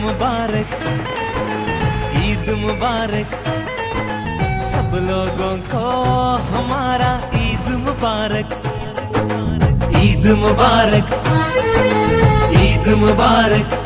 मुबारक ईद मुबारक। सब लोगों को हमारा ईद मुबारक। ईद मुबारक ईद मुबारक।